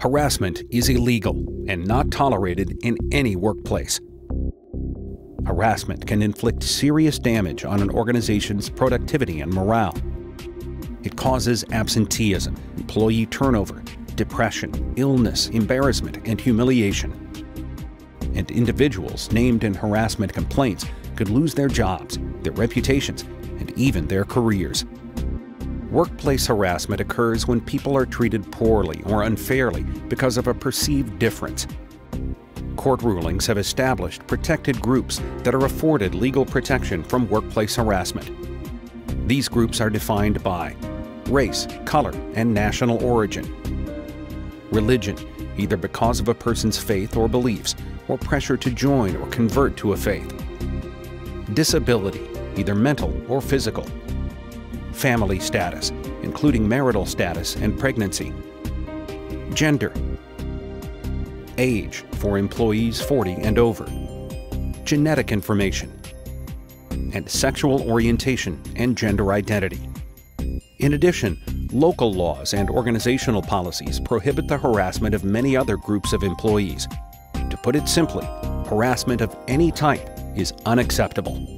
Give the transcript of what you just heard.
Harassment is illegal and not tolerated in any workplace. Harassment can inflict serious damage on an organization's productivity and morale. It causes absenteeism, employee turnover, depression, illness, embarrassment, and humiliation. And individuals named in harassment complaints could lose their jobs, their reputations, and even their careers. Workplace harassment occurs when people are treated poorly or unfairly because of a perceived difference. Court rulings have established protected groups that are afforded legal protection from workplace harassment. These groups are defined by race, color, and national origin, religion, either because of a person's faith or beliefs, or pressure to join or convert to a faith, disability, either mental or physical, family status, including marital status and pregnancy, gender, age for employees 40 and over, genetic information, and sexual orientation and gender identity. In addition, local laws and organizational policies prohibit the harassment of many other groups of employees. To put it simply, harassment of any type is unacceptable.